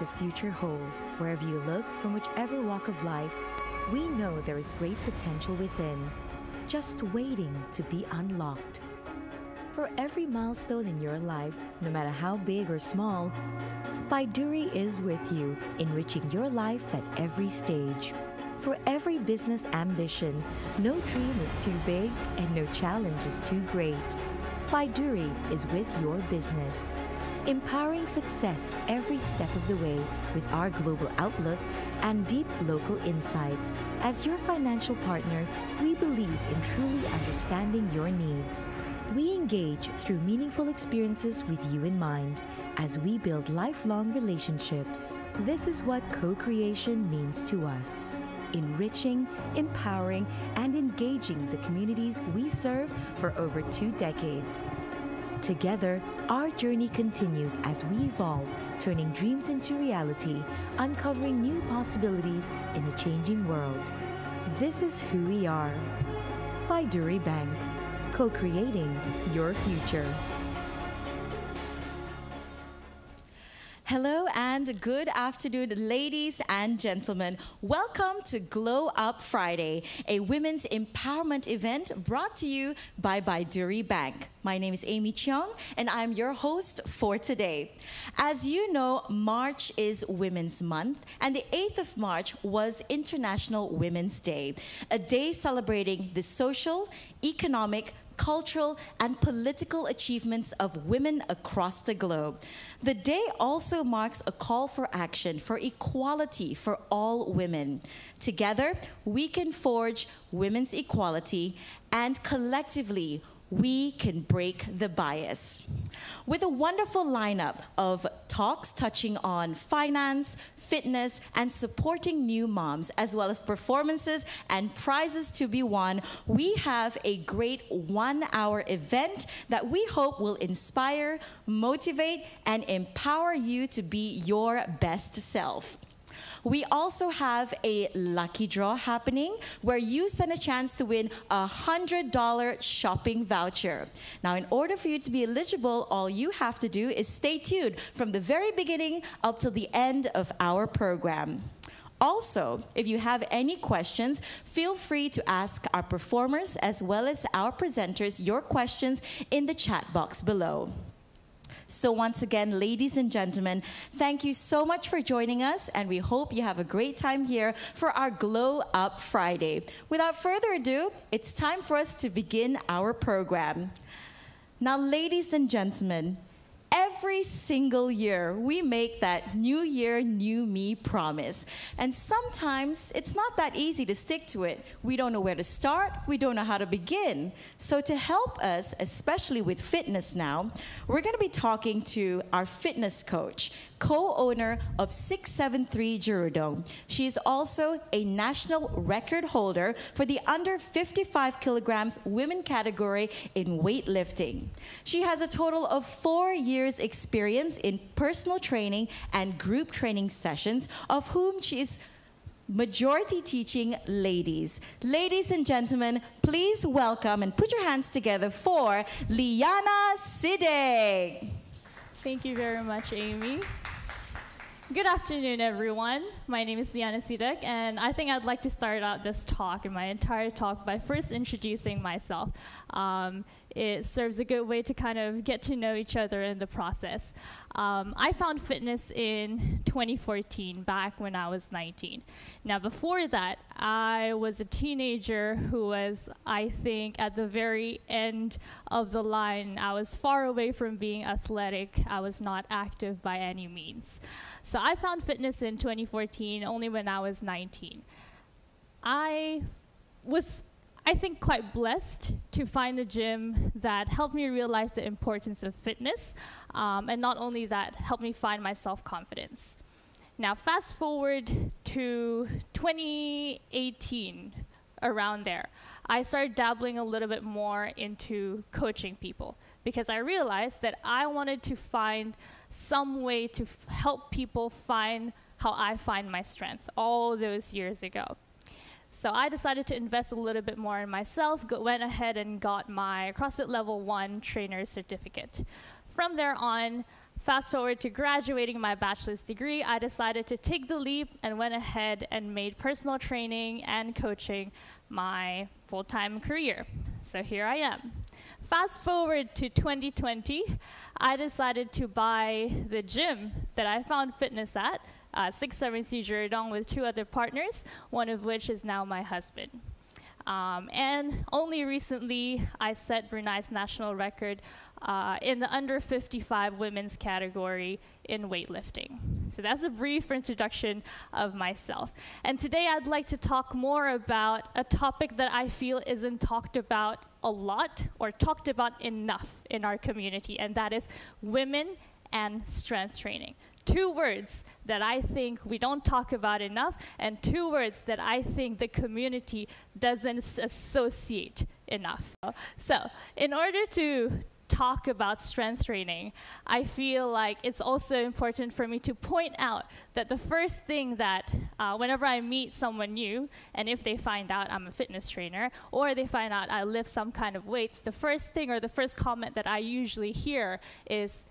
the future hold? Wherever you look, from whichever walk of life, we know there is great potential within, just waiting to be unlocked. For every milestone in your life, no matter how big or small, Baiduri is with you, enriching your life at every stage. For every business ambition, no dream is too big and no challenge is too great. Baiduri is with your business empowering success every step of the way with our global outlook and deep local insights. As your financial partner, we believe in truly understanding your needs. We engage through meaningful experiences with you in mind as we build lifelong relationships. This is what co creation means to us enriching, empowering, and engaging the communities we serve for over two decades. Together, our journey continues as we evolve, turning dreams into reality, uncovering new possibilities in a changing world. This is who we are. Baiduri Bank, co creating your future. Hello and good afternoon, ladies and gentlemen. Welcome to Glow Up Friday, a women's empowerment event brought to you by Baiduri Bank. My name is Amy Cheong, and I'm your host for today. As you know, March is Women's Month, and the 8th of March was International Women's Day, a day celebrating the social, economic, cultural, and political achievements of women across the globe. The day also marks a call for action for equality for all women. Together, we can forge women's equality and collectively we can break the bias. With a wonderful lineup of talks touching on finance, fitness, and supporting new moms, as well as performances and prizes to be won, we have a great one hour event that we hope will inspire, motivate, and empower you to be your best self. We also have a lucky draw happening where you stand a chance to win a $100 shopping voucher. Now, in order for you to be eligible, all you have to do is stay tuned from the very beginning up till the end of our program. Also, if you have any questions, feel free to ask our performers as well as our presenters your questions in the chat box below. So, once again, ladies and gentlemen, thank you so much for joining us, and we hope you have a great time here for our Glow Up Friday. Without further ado, it's time for us to begin our program. Now, ladies and gentlemen, every single year we make that new year, new me promise. And sometimes it's not that easy to stick to it. We don't know where to start, we don't know how to begin. So, to help us, especially with fitness now, we're going to be talking to our fitness coach co-owner of 673 Jerudong. She is also a national record holder for the under 55 kilograms women category in weightlifting. She has a total of four years experience in personal training and group training sessions, of whom she is majority teaching ladies. Ladies and gentlemen, please welcome and put your hands together for Liyana Sidek. Thank you very much, Amy. Good afternoon, everyone. My name is Liyana Sidek, and I think I'd like to start out this talk and my entire talk by first introducing myself. Um, it serves a good way to kind of get to know each other in the process. Um, I found fitness in 2014, back when I was 19. Now, before that, I was a teenager who was, I think, at the very end of the line. I was far away from being athletic, I was not active by any means. So, I found fitness in 2014 only when I was 19. I was I think, quite blessed to find a gym that helped me realize the importance of fitness, um, and not only that, helped me find my self confidence. Now, fast forward to 2018, around there, I started dabbling a little bit more into coaching people because I realized that I wanted to find some way to f- help people find how I find my strength all those years ago. So I decided to invest a little bit more in myself, go, went ahead and got my CrossFit Level 1 trainer certificate. From there on, Fast forward to graduating my bachelor's degree, I decided to take the leap and went ahead and made personal training and coaching my full time career. So here I am. Fast forward to 2020, I decided to buy the gym that I found fitness at, uh, 670 Jerudong, with two other partners, one of which is now my husband. Um, and only recently, I set Brunei's national record uh, in the under 55 women's category in weightlifting. So that's a brief introduction of myself. And today I'd like to talk more about a topic that I feel isn't talked about a lot or talked about enough in our community, and that is women and strength training two words that I think we don't talk about enough, and two words that I think the community doesn't associate enough. So, in order to talk about strength training, I feel like it's also important for me to point out that the first thing that, uh, whenever I meet someone new, and if they find out I'm a fitness trainer, or they find out I lift some kind of weights, the first thing or the first comment that I usually hear is,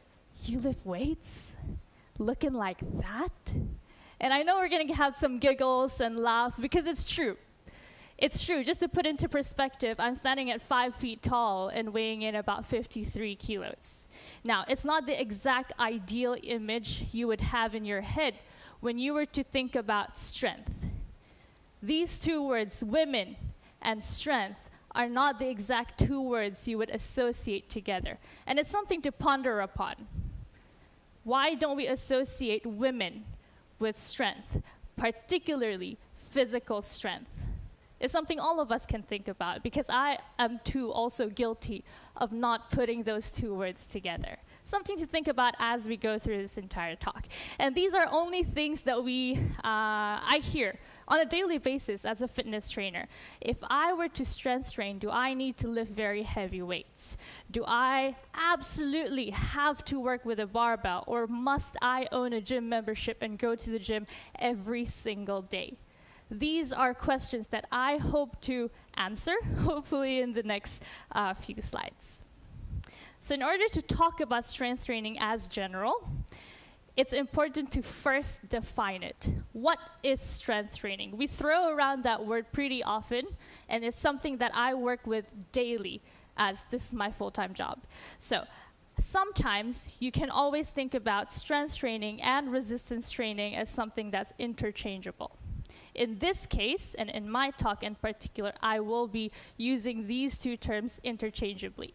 You lift weights? Looking like that? And I know we're going to have some giggles and laughs because it's true. It's true. Just to put into perspective, I'm standing at five feet tall and weighing in about 53 kilos. Now, it's not the exact ideal image you would have in your head when you were to think about strength. These two words, women and strength, are not the exact two words you would associate together. And it's something to ponder upon. Why don't we associate women with strength, particularly physical strength? It's something all of us can think about because I am too also guilty of not putting those two words together. Something to think about as we go through this entire talk. And these are only things that we, uh, I hear on a daily basis as a fitness trainer. If I were to strength train, do I need to lift very heavy weights? Do I absolutely have to work with a barbell, or must I own a gym membership and go to the gym every single day? These are questions that I hope to answer, hopefully, in the next uh, few slides. So, in order to talk about strength training as general, it's important to first define it. What is strength training? We throw around that word pretty often, and it's something that I work with daily as this is my full time job. So, sometimes you can always think about strength training and resistance training as something that's interchangeable. In this case, and in my talk in particular, I will be using these two terms interchangeably.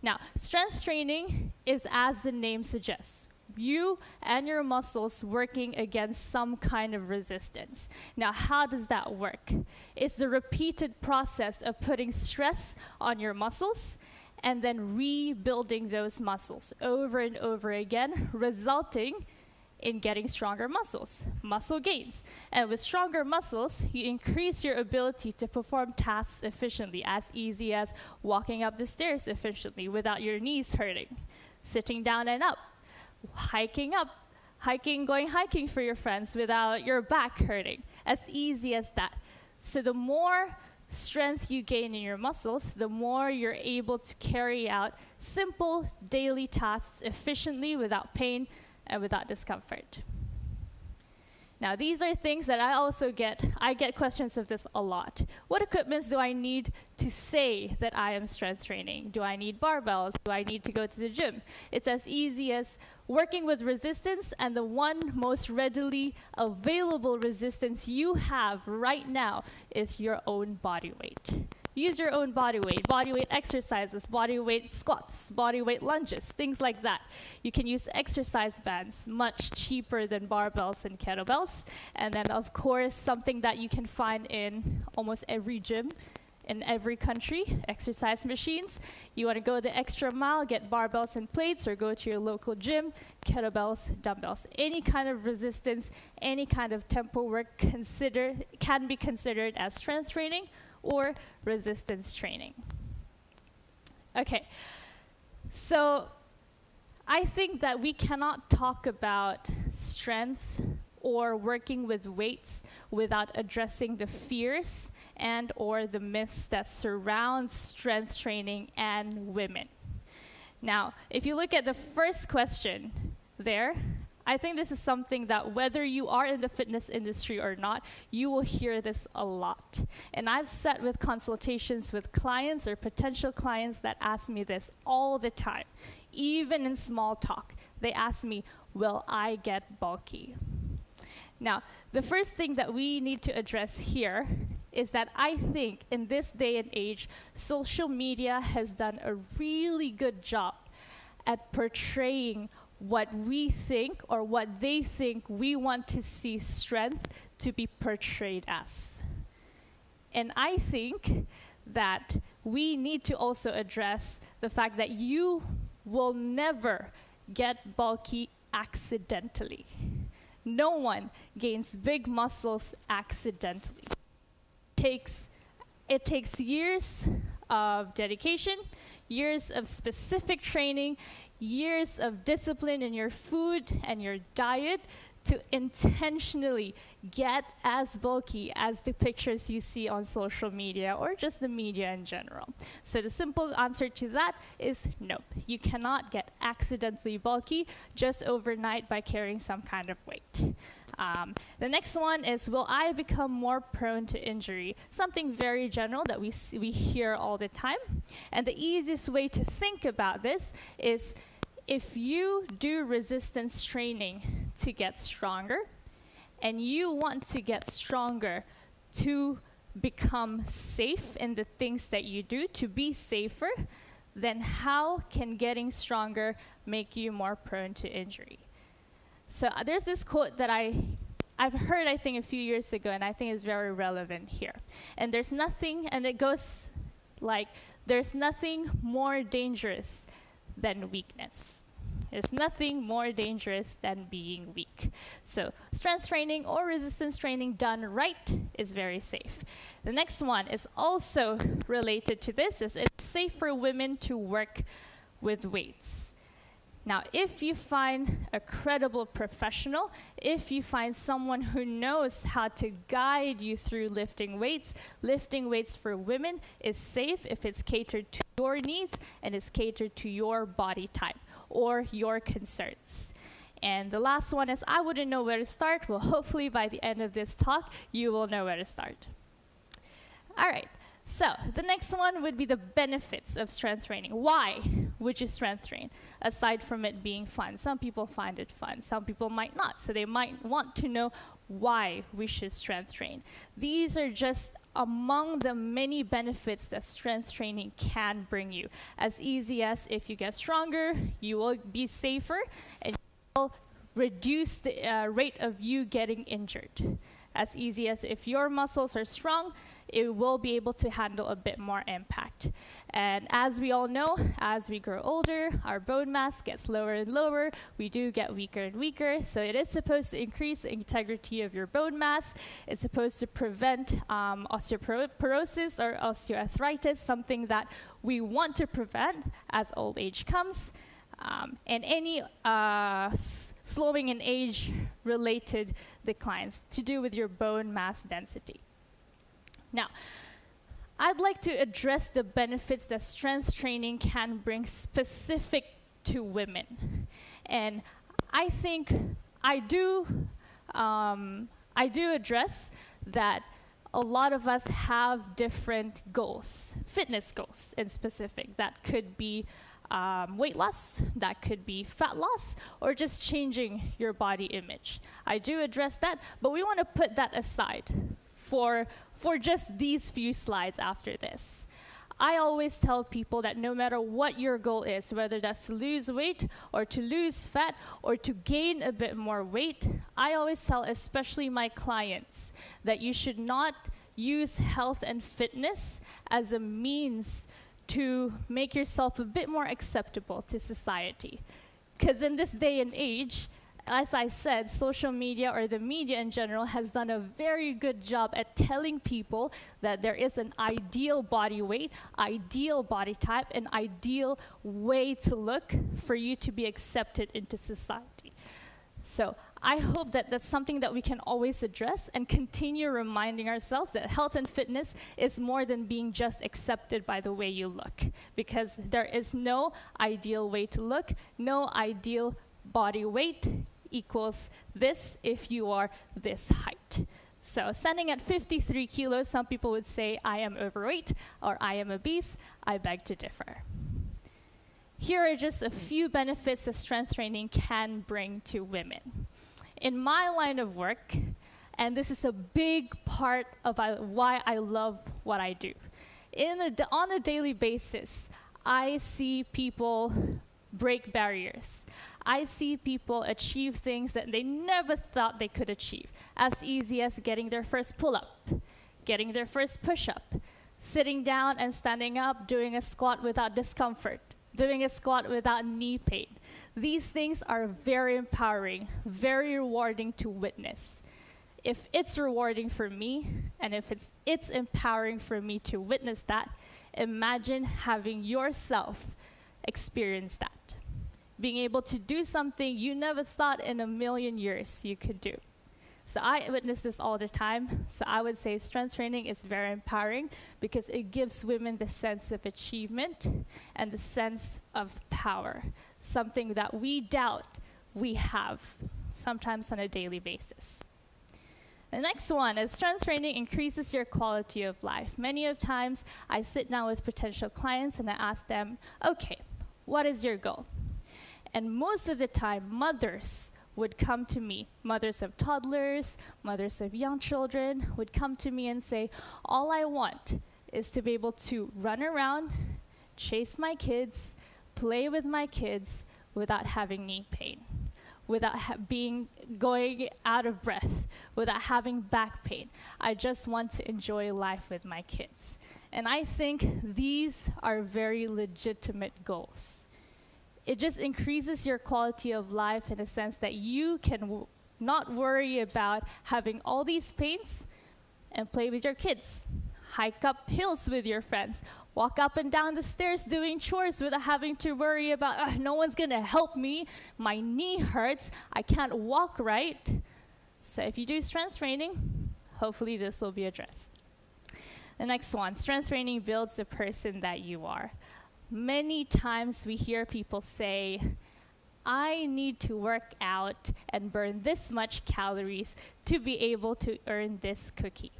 Now, strength training is as the name suggests you and your muscles working against some kind of resistance. Now, how does that work? It's the repeated process of putting stress on your muscles and then rebuilding those muscles over and over again, resulting in getting stronger muscles, muscle gains. And with stronger muscles, you increase your ability to perform tasks efficiently, as easy as walking up the stairs efficiently without your knees hurting, sitting down and up, hiking up, hiking, going hiking for your friends without your back hurting. As easy as that. So the more strength you gain in your muscles, the more you're able to carry out simple daily tasks efficiently without pain and without discomfort. Now, these are things that I also get. I get questions of this a lot. What equipments do I need to say that I am strength training? Do I need barbells? Do I need to go to the gym? It's as easy as working with resistance, and the one most readily available resistance you have right now is your own body weight. Use your own body weight, body weight exercises, body weight squats, body weight lunges, things like that. You can use exercise bands, much cheaper than barbells and kettlebells. And then, of course, something that you can find in almost every gym in every country, exercise machines. You want to go the extra mile, get barbells and plates, or go to your local gym, kettlebells, dumbbells. Any kind of resistance, any kind of tempo work consider, can be considered as strength training or resistance training. Okay, so I think that we cannot talk about strength or working with weights without addressing the fears and or the myths that surround strength training and women. Now, if you look at the first question, there, I think this is something that whether you are in the fitness industry or not, you will hear this a lot. And I've sat with consultations with clients or potential clients that ask me this all the time. Even in small talk, they ask me, Will I get bulky? Now, the first thing that we need to address here is that I think in this day and age, social media has done a really good job at portraying what we think or what they think we want to see strength to be portrayed as. And I think that we need to also address the fact that you will never get bulky accidentally. No one gains big muscles accidentally. Takes, it takes years of dedication, years of specific training, years of discipline in your food and your diet to intentionally get as bulky as the pictures you see on social media or just the media in general. So the simple answer to that is nope. You cannot get accidentally bulky just overnight by carrying some kind of weight. Um, the next one is Will I become more prone to injury? Something very general that we, we hear all the time. And the easiest way to think about this is if you do resistance training to get stronger and you want to get stronger to become safe in the things that you do, to be safer, then how can getting stronger make you more prone to injury? So uh, there's this quote that I I've heard I think a few years ago and I think is very relevant here. And there's nothing and it goes like there's nothing more dangerous than weakness. There's nothing more dangerous than being weak. So, strength training or resistance training done right is very safe. The next one is also related to this is it's safe for women to work with weights. Now, if you find a credible professional, if you find someone who knows how to guide you through lifting weights, lifting weights for women is safe if it's catered to your needs and is catered to your body type or your concerns. And the last one is I wouldn't know where to start. Well, hopefully by the end of this talk, you will know where to start. All right. So, the next one would be the benefits of strength training. Why would you strength train? Aside from it being fun. Some people find it fun, some people might not. So, they might want to know why we should strength train. These are just among the many benefits that strength training can bring you. As easy as if you get stronger, you will be safer and you will reduce the uh, rate of you getting injured. As easy as if your muscles are strong, it will be able to handle a bit more impact. And as we all know, as we grow older, our bone mass gets lower and lower. We do get weaker and weaker. So it is supposed to increase the integrity of your bone mass. It's supposed to prevent um, osteoporosis or osteoarthritis, something that we want to prevent as old age comes. Um, and any uh, slowing in age related declines to do with your bone mass density. Now, I'd like to address the benefits that strength training can bring specific to women. And I think I do, um, I do address that a lot of us have different goals, fitness goals in specific, that could be um, weight loss, that could be fat loss, or just changing your body image. I do address that, but we want to put that aside for, for just these few slides after this. I always tell people that no matter what your goal is, whether that's to lose weight or to lose fat or to gain a bit more weight, I always tell, especially my clients, that you should not use health and fitness as a means to make yourself a bit more acceptable to society. Because in this day and age, as I said, social media or the media in general has done a very good job at telling people that there is an ideal body weight, ideal body type, an ideal way to look for you to be accepted into society. So I hope that that's something that we can always address and continue reminding ourselves that health and fitness is more than being just accepted by the way you look. Because there is no ideal way to look, no ideal body weight equals this if you are this height. So, standing at 53 kilos, some people would say, I am overweight or I am obese. I beg to differ. Here are just a few benefits that strength training can bring to women. In my line of work, and this is a big part of why I love what I do. A, on a daily basis, I see people break barriers. I see people achieve things that they never thought they could achieve, as easy as getting their first pull up, getting their first push up, sitting down and standing up, doing a squat without discomfort, doing a squat without knee pain. These things are very empowering, very rewarding to witness. If it's rewarding for me, and if it's, it's empowering for me to witness that, imagine having yourself experience that being able to do something you never thought in a million years you could do. So I witness this all the time. So I would say strength training is very empowering because it gives women the sense of achievement and the sense of power, something that we doubt we have sometimes on a daily basis. The next one is strength training increases your quality of life. Many of times I sit down with potential clients and I ask them, okay, what is your goal? And most of the time, mothers would come to me, mothers of toddlers, mothers of young children, would come to me and say, All I want is to be able to run around, chase my kids, play with my kids without having knee pain, without being going out of breath, without having back pain. I just want to enjoy life with my kids. And I think these are very legitimate goals it just increases your quality of life in a sense that you can not worry about having all these pains and play with your kids, hike up hills with your friends, walk up and down the stairs doing chores without having to worry about no one's going to help me, my knee hurts, I can't walk right. So if you do strength training, hopefully this will be addressed. The next one, strength training builds the person that you are many times we hear people say, I need to work out and burn this much calories to be able to earn this cookie.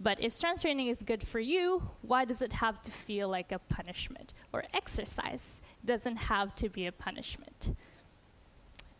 But if strength training is good for you, why does it have to feel like a punishment? Or exercise doesn't have to be a punishment.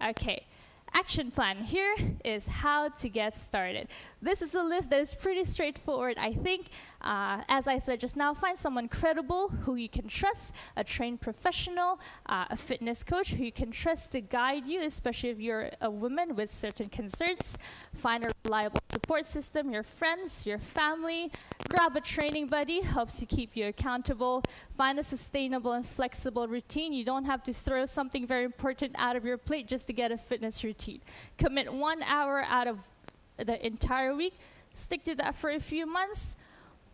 Okay, action plan here is how to get started. This is a list that is pretty straightforward, I think. Uh, as I said just now, find someone credible who you can trust, a trained professional, uh, a fitness coach who you can trust to guide you, especially if you're a woman with certain concerns. Find a reliable support system, your friends, your family. Grab a training buddy, helps you keep you accountable. Find a sustainable and flexible routine. You don't have to throw something very important out of your plate just to get a fitness routine. Commit one hour out of the entire week. Stick to that for a few months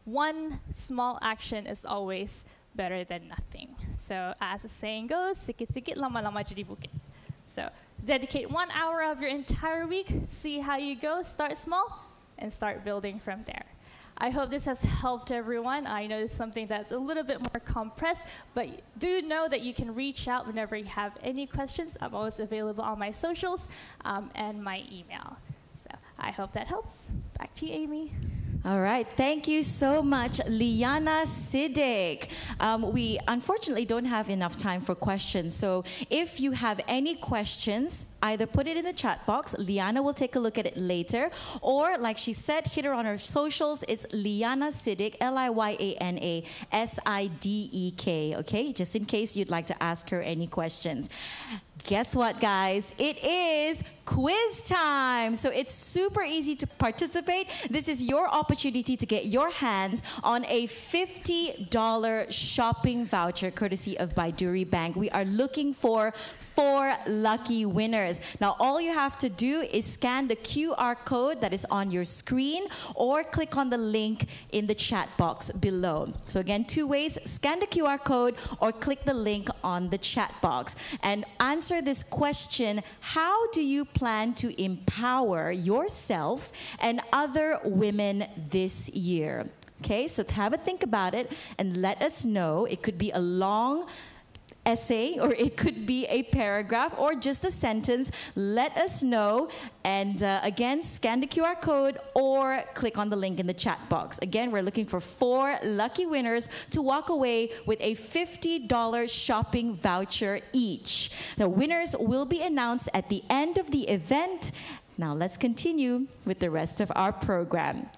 one small action is always better than nothing. So as the saying goes, sikit-sikit lama-lama jadi bukit. So dedicate one hour of your entire week, see how you go, start small, and start building from there. I hope this has helped everyone. I know it's something that's a little bit more compressed, but do know that you can reach out whenever you have any questions. I'm always available on my socials um, and my email. I hope that helps. Back to you, Amy. All right. Thank you so much, Liyana Sidek. Um, we unfortunately don't have enough time for questions. So if you have any questions, either put it in the chat box. Liyana will take a look at it later. Or, like she said, hit her on her socials. It's Liyana Sidek, L I Y A N A S I D E K. Okay? Just in case you'd like to ask her any questions. Guess what, guys? It is quiz time. So it's super easy to participate. This is your opportunity to get your hands on a $50 shopping voucher courtesy of Baiduri Bank. We are looking for four lucky winners. Now, all you have to do is scan the QR code that is on your screen or click on the link in the chat box below. So, again, two ways scan the QR code or click the link on the chat box and answer this question How do you plan to empower yourself and other women this year? Okay, so have a think about it and let us know. It could be a long essay or it could be a paragraph or just a sentence. Let us know. And uh, again, scan the QR code or click on the link in the chat box. Again, we're looking for four lucky winners to walk away with a $50 shopping voucher each. The winners will be announced at the end of the event. Now, let's continue with the rest of our program.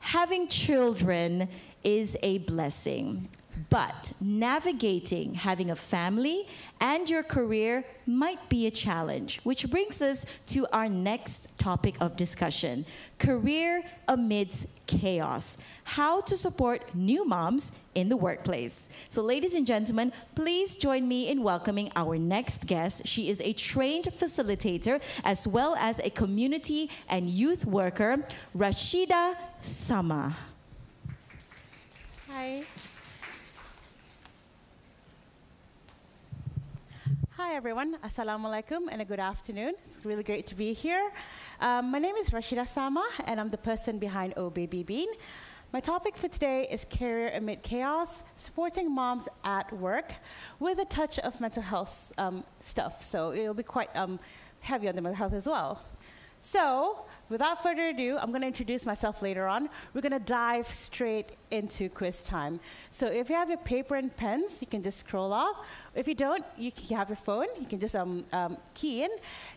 Having children is a blessing. But navigating having a family and your career might be a challenge, which brings us to our next topic of discussion career amidst chaos. How to support new moms in the workplace. So, ladies and gentlemen, please join me in welcoming our next guest. She is a trained facilitator as well as a community and youth worker, Rasyidah Samah. Hi. Hi everyone, Assalamu alaikum and a good afternoon. It's really great to be here. Um, my name is Rasyidah Samah and I'm the person behind Oh Baby Bean. My topic for today is career amid chaos, supporting moms at work with a touch of mental health um, stuff. So it'll be quite um, heavy on the mental health as well. So, without further ado, I'm going to introduce myself later on. We're going to dive straight into quiz time. So, if you have your paper and pens, you can just scroll off. If you don't, you, can have your phone. You can just um, um, key in.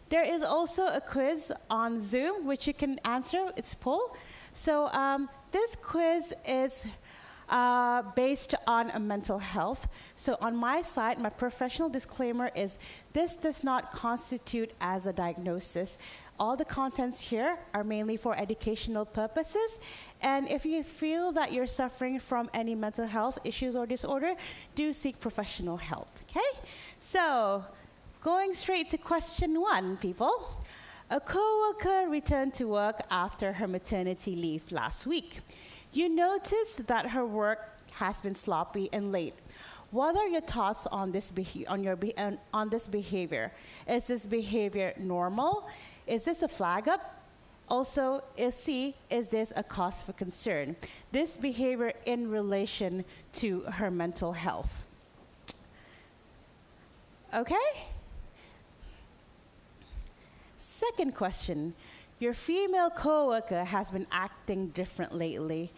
There is also a quiz on Zoom, which you can answer. It's poll. So, um, this quiz is uh, based on a mental health. So on my side, my professional disclaimer is this does not constitute as a diagnosis. All the contents here are mainly for educational purposes. And if you feel that you're suffering from any mental health issues or disorder, do seek professional help, okay? So, going straight to question one, people. A coworker returned to work after her maternity leave last week. You notice that her work has been sloppy and late. What are your thoughts on this, on, your be- on this behavior? Is this behavior normal? Is this a flag up? Also, is C, is this a cause for concern? This behavior in relation to her mental health. Okay? Second question. Your female coworker has been acting different lately.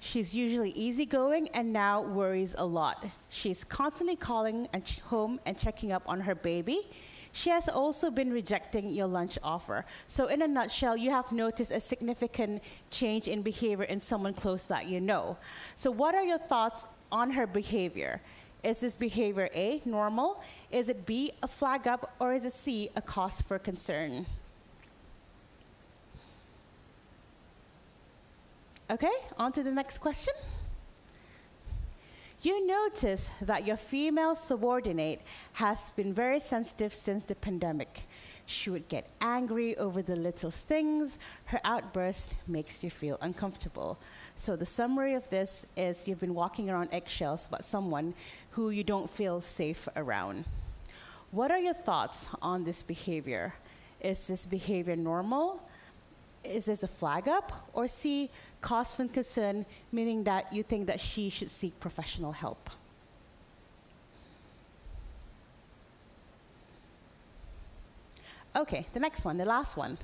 She's usually easygoing and now worries a lot. She's constantly calling and home and checking up on her baby. She has also been rejecting your lunch offer. So, in a nutshell, you have noticed a significant change in behavior in someone close that you know. So, what are your thoughts on her behavior? Is this behavior A, normal? Is it B, a flag up? Or is it C, a cause for concern? Okay, on to the next question. You notice that your female subordinate has been very sensitive since the pandemic. She would get angry over the little things. Her outburst makes you feel uncomfortable. So, the summary of this is you've been walking around eggshells about someone who you don't feel safe around. What are your thoughts on this behavior? Is this behavior normal? Is this a flag up? Or C, cause for concern, meaning that you think that she should seek professional help. Okay, the next one, the last one.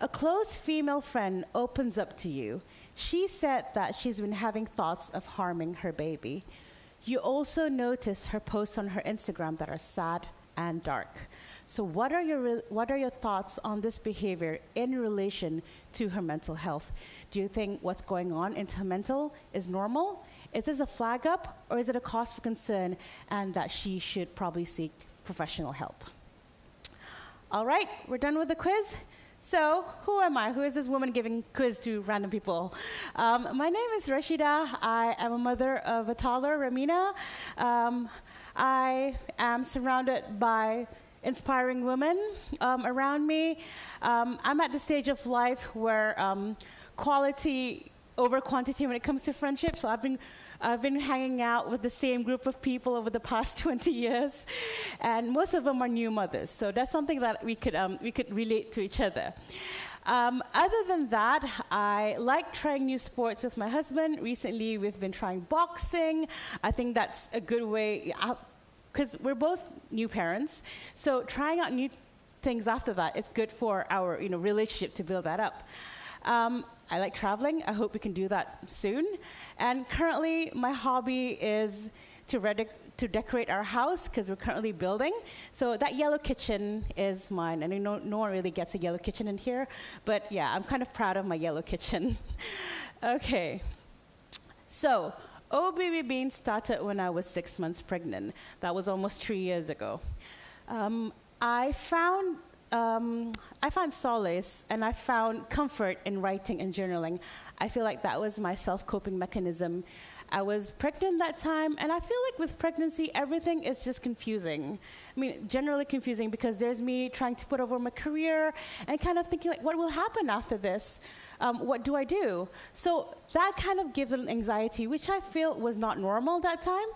A close female friend opens up to you. She said that she's been having thoughts of harming her baby. You also notice her posts on her Instagram that are sad and dark. So, what are your, what are your thoughts on this behavior in relation to her mental health? Do you think what's going on in her mental is normal? Is this a flag up or is it a cause for concern and that she should probably seek professional help? All right, we're done with the quiz. So, who am I? Who is this woman giving quiz to random people? Um, my name is Rasyidah. I am a mother of a toddler, Ramina. Um, I am surrounded by inspiring women um, around me. Um, I'm at the stage of life where um, quality over quantity when it comes to friendship. So I've been I've been hanging out with the same group of people over the past 20 years, and most of them are new mothers. So that's something that we could um, we could relate to each other. Um, other than that, I like trying new sports with my husband. Recently, we've been trying boxing. I think that's a good way. Because we're both new parents, so trying out new things after that, it's good for our you know relationship to build that up. Um, I like traveling. I hope we can do that soon. And currently, my hobby is to, redic- to decorate our house because we're currently building. So that yellow kitchen is mine. And I know no one really gets a yellow kitchen in here, but yeah, I'm kind of proud of my yellow kitchen. okay. So, Oh Baby Bean started when I was six months pregnant. That was almost three years ago. Um, I found um, I found solace and I found comfort in writing and journaling. I feel like that was my self coping mechanism. I was pregnant that time, and I feel like with pregnancy, everything is just confusing. I mean, generally confusing because there's me trying to put over my career and kind of thinking, like, what will happen after this? Um, what do I do? So that kind of gave an anxiety, which I feel was not normal that time.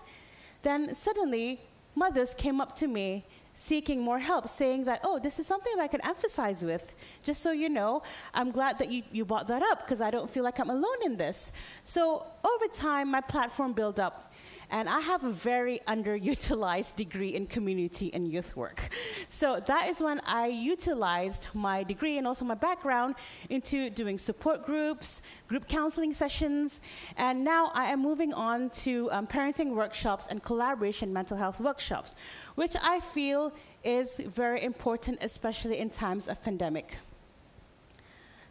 Then suddenly, mothers came up to me seeking more help, saying that, oh, this is something that I can emphasize with. Just so you know, I'm glad that you, you brought that up because I don't feel like I'm alone in this. So over time, my platform built up and I have a very underutilized degree in community and youth work. So that is when I utilized my degree and also my background into doing support groups, group counseling sessions, and now I am moving on to um, parenting workshops and collaboration mental health workshops, which I feel is very important, especially in times of pandemic.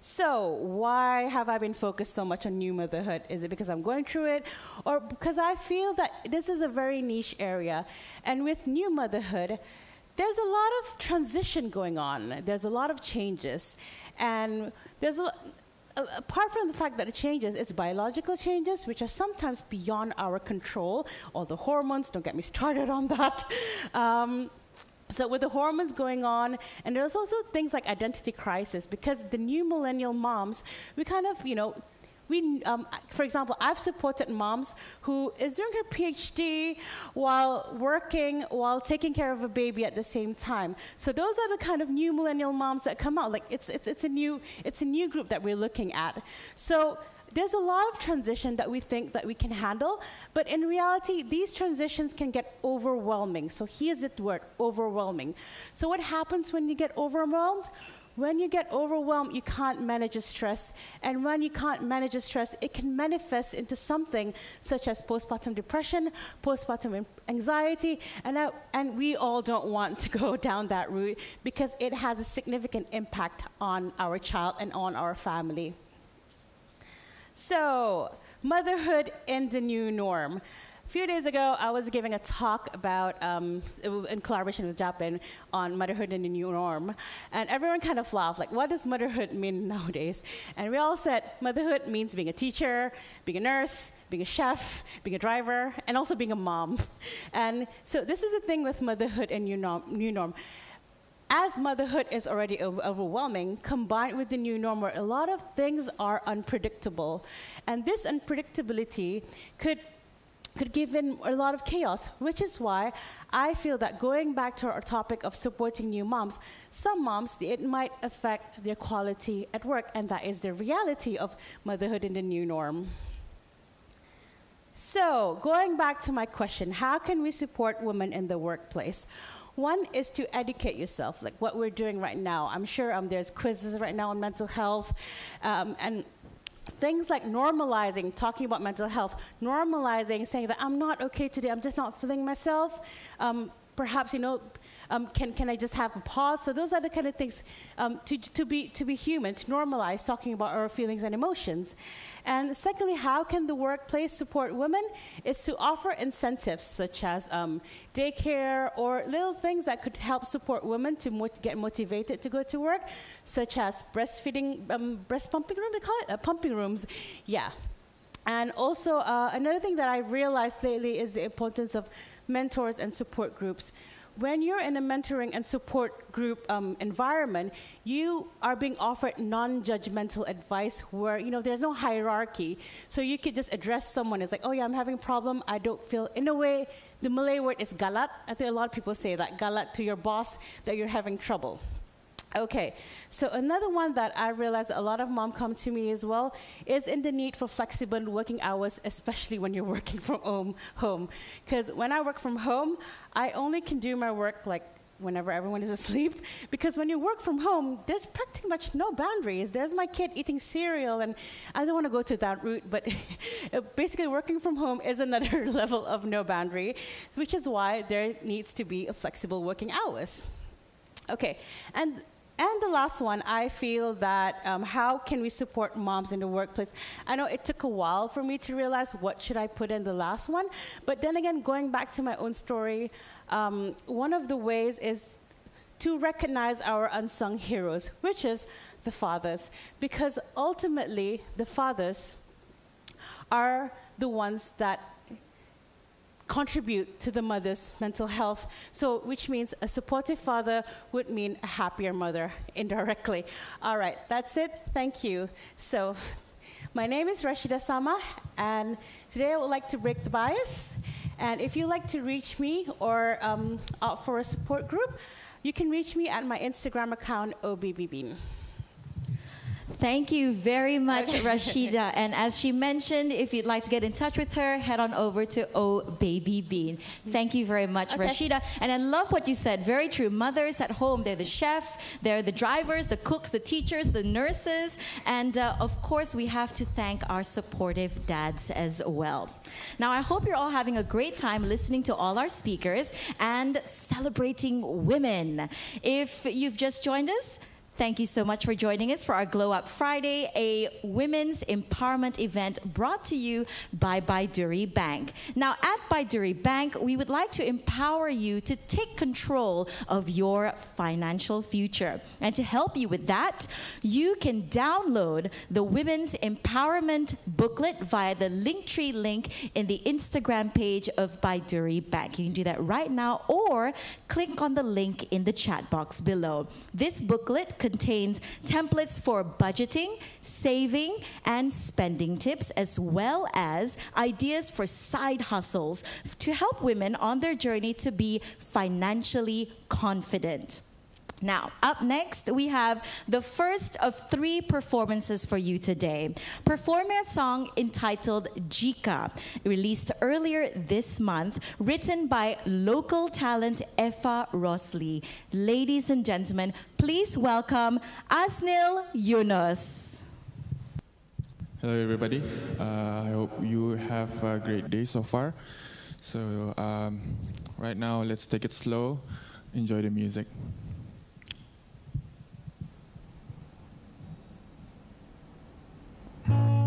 So, why have I been focused so much on new motherhood? Is it because I'm going through it? Or because I feel that this is a very niche area? And with new motherhood, there's a lot of transition going on, there's a lot of changes. And there's a apart from the fact that it changes, it's biological changes, which are sometimes beyond our control. All the hormones, don't get me started on that. Um, so with the hormones going on, and there's also things like identity crisis because the new millennial moms, we kind of, you know, we, um, for example, I've supported moms who is doing her PhD while working, while taking care of a baby at the same time. So those are the kind of new millennial moms that come out. Like it's, it's, it's, a, new, it's a new group that we're looking at. So there's a lot of transition that we think that we can handle, but in reality, these transitions can get overwhelming. So here's the word, overwhelming. So what happens when you get overwhelmed? When you get overwhelmed, you can't manage your stress. And when you can't manage your stress, it can manifest into something such as postpartum depression, postpartum anxiety, and, I, and we all don't want to go down that route because it has a significant impact on our child and on our family. So, motherhood in the new norm. A few days ago, I was giving a talk about, um, in collaboration with Japan, on motherhood in the new norm. And everyone kind of laughed, like, what does motherhood mean nowadays? And we all said motherhood means being a teacher, being a nurse, being a chef, being a driver, and also being a mom. And so this is the thing with motherhood and new norm. New norm as motherhood is already overwhelming, combined with the new norm where a lot of things are unpredictable. And this unpredictability could could give in a lot of chaos, which is why I feel that going back to our topic of supporting new moms, some moms, it might affect their quality at work, and that is the reality of motherhood in the new norm. So, going back to my question, how can we support women in the workplace? One is to educate yourself, like what we're doing right now. I'm sure um, there's quizzes right now on mental health, um, and things like normalizing talking about mental health, normalizing saying that I'm not okay today, I'm just not feeling myself. Um, perhaps you know um, can, can I just have a pause? So those are the kind of things um, to, to, be, to be human, to normalize talking about our feelings and emotions. And secondly, how can the workplace support women? Is to offer incentives such as um, daycare or little things that could help support women to get motivated to go to work, such as breastfeeding, um, breast pumping room, they call it? Uh, pumping rooms. Yeah. And also, uh, another thing that I realized lately is the importance of mentors and support groups when you're in a mentoring and support group um, environment, you are being offered non-judgmental advice where you know there's no hierarchy. So you could just address someone. It's like, oh yeah, I'm having a problem. I don't feel. In a way, the Malay word is galat. I think a lot of people say that galat to your boss that you're having trouble. Okay, so another one that I realize a lot of mom come to me as well is in the need for flexible working hours, especially when you're working from home. Home, because when I work from home, I only can do my work like whenever everyone is asleep. Because when you work from home, there's pretty much no boundaries. There's my kid eating cereal, and I don't want to go to that route, but basically, working from home is another level of no boundary, which is why there needs to be a flexible working hours. Okay, and and the last one, I feel that um, how can we support moms in the workplace? I know it took a while for me to realize what should I put in the last one, but then again, going back to my own story, um, one of the ways is to recognize our unsung heroes, which is the fathers, because ultimately the fathers are the ones that contribute to the mother's mental health. So, which means a supportive father would mean a happier mother indirectly. All right, that's it. Thank you. So, my name is Rasyidah Samah, and today I would like to break the bias. And if you'd like to reach me or um, opt for a support group, you can reach me at my Instagram account, OBBBean. Thank you very much, Rasyidah. And as she mentioned, if you'd like to get in touch with her, head on over to Oh Baby Bean. Thank you very much, okay. Rasyidah. And I love what you said. Very true. Mothers at home, they're the chef, they're the drivers, the cooks, the teachers, the nurses. And uh, of course, we have to thank our supportive dads as well. Now, I hope you're all having a great time listening to all our speakers and celebrating women. If you've just joined us, Thank you so much for joining us for our Glow Up Friday, a women's empowerment event brought to you by Baiduri Bank. Now, at Baiduri Bank, we would like to empower you to take control of your financial future. And to help you with that, you can download the Women's Empowerment booklet via the Linktree link in the Instagram page of Baiduri Bank. You can do that right now or click on the link in the chat box below. This booklet contains templates for budgeting, saving, and spending tips, as well as ideas for side hustles to help women on their journey to be financially confident. Now, up next, we have the first of three performances for you today. Performing a song entitled Jika, released earlier this month, written by local talent Effa Rosli. Ladies and gentlemen, please welcome Azzniel Yunus. Hello, everybody. Uh, I hope you have a great day so far. So, um, right now, let's take it slow, enjoy the music. Jika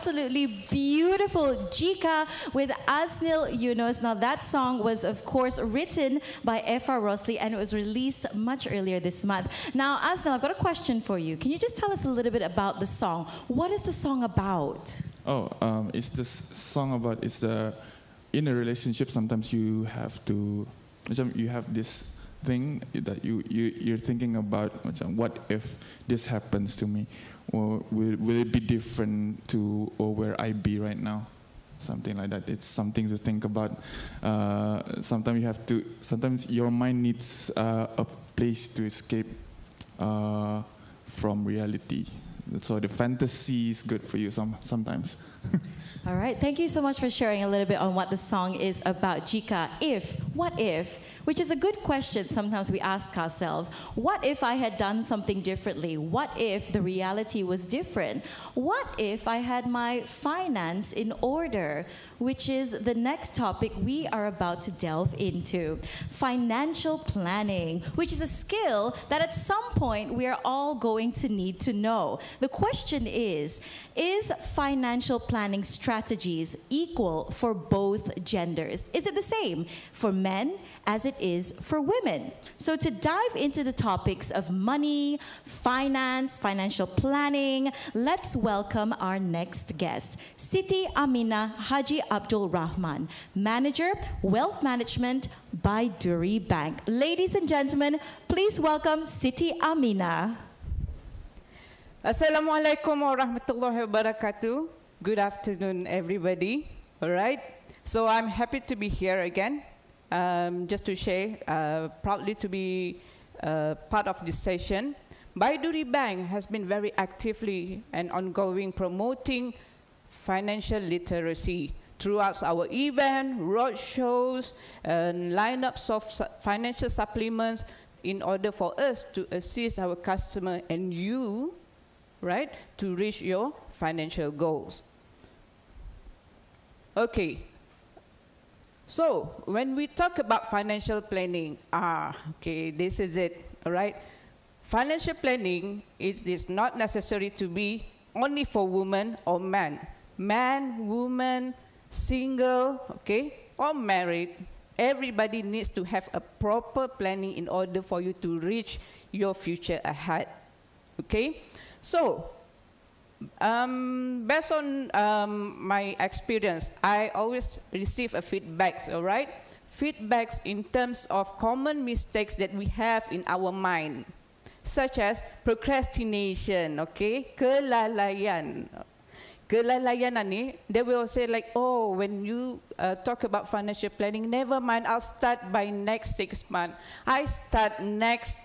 absolutely beautiful. Jika with Azzniel Yunus. Now, that song was, of course, written by F.R. Rosley and it was released much earlier this month. Now, Asnil, I've got a question for you. Can you just tell us a little bit about the song? What is the song about? Oh, um, it's this song about it's the in a relationship. Sometimes you have to, you have this thing that you you you're thinking about. What if this happens to me, or will will it be different to or where I be right now? Something like that. It's something to think about. Uh, sometimes you have to. Sometimes your mind needs uh, a place to escape uh, from reality. So the fantasy is good for you some sometimes. All right. Thank you so much for sharing a little bit on what the song is about. Jika, if, what if, which is a good question sometimes we ask ourselves. What if I had done something differently? What if the reality was different? What if I had my finance in order? Which is the next topic we are about to delve into. Financial planning, which is a skill that at some point we are all going to need to know. The question is Is financial planning strategies equal for both genders? Is it the same for men as it is for women? So, to dive into the topics of money, finance, financial planning, let's welcome our next guest, Siti Aminah Haji Abdul Rahman, Manager, Wealth Management by Duri Bank. Ladies and gentlemen, please welcome Siti Aminah. Assalamualaikum warahmatullahi wabarakatuh. Good afternoon, everybody. All right. So I'm happy to be here again, um, just to share, uh, proudly to be uh, part of this session. Baiduri Bank has been very actively and ongoing promoting financial literacy throughout our event, roadshows, and lineups of su- financial supplements in order for us to assist our customer and you right, to reach your financial goals. Okay. So, when we talk about financial planning, ah, okay, this is it, all right? Financial planning is, is not necessary to be only for women or men. Man, woman, single, okay, or married, everybody needs to have a proper planning in order for you to reach your future ahead. Okay? So, um, based on um, my experience, I always receive a feedbacks, all right? Feedbacks in terms of common mistakes that we have in our mind, such as procrastination, okay? Kelalaian. Kelalaian ni, they will say like, oh, when you uh, talk about financial planning, never mind, I'll start by next six months. I start next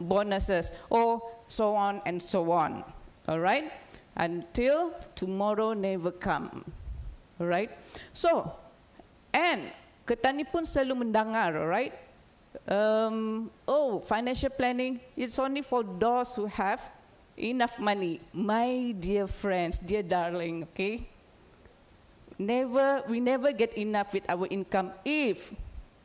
bonuses, or so on and so on. All right? Until tomorrow never come. All right? So, and Ketani pun selalu mendengar, all right? Um, oh, financial planning is only for those who have enough money. My dear friends, dear darling, okay? Never, we never get enough with our income if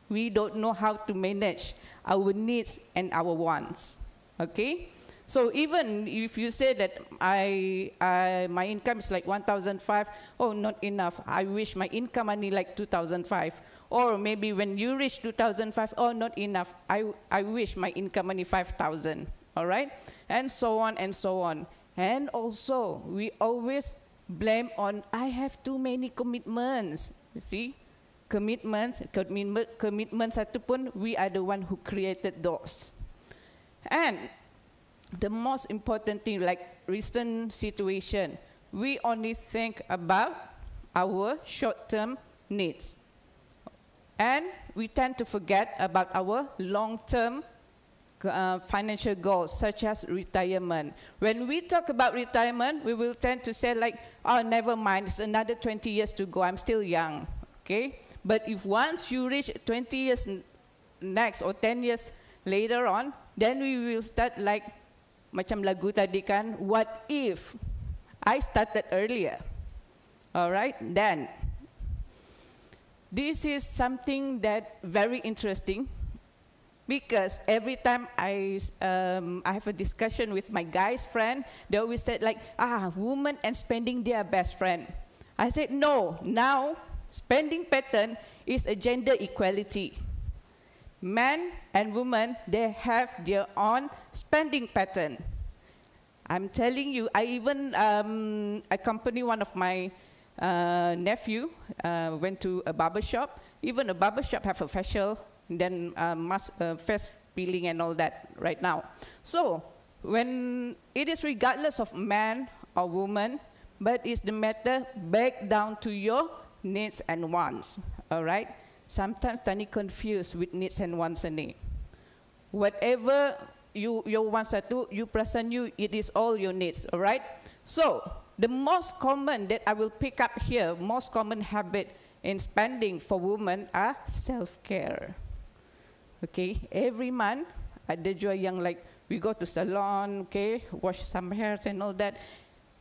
we don't know how to manage our needs and our wants. Okay? So even if you say that I, I my income is like 1,005, oh, not enough. I wish my income money like 2,005. Or maybe when you reach 2005, oh, not enough. I, I wish my income money 5,000. All right? And so on and so on. And also, we always blame on, I have too many commitments. You see? commitments, commitment, commitment satu we are the one who created those. And the most important thing, like recent situation, we only think about our short-term needs. And we tend to forget about our long-term uh, financial goals, such as retirement. When we talk about retirement, we will tend to say like, oh, never mind, it's another 20 years to go, I'm still young, okay? But if once you reach 20 years next or 10 years later on, then we will start like, macam lagu tadi kan, what if I started earlier? All right, then this is something that very interesting because every time I, um, I have a discussion with my guys friend, they always said like, ah, women and spending their best friend. I said, no, now spending pattern is a gender equality. Men and women, they have their own spending pattern. I'm telling you, I even um, accompany one of my uh, nephew uh, went to a barber shop. Even a barber shop have a facial, then uh, mask, uh, face peeling and all that right now. So when it is regardless of man or woman, but it's the matter back down to your needs and wants. All right. Sometimes tani confused with needs and wants ini. Whatever you your wants satu, you present you, it is all your needs. All right. So the most common that I will pick up here, most common habit in spending for women are self-care. Okay, every month ada juga yang like we go to salon, okay, wash some hairs and all that.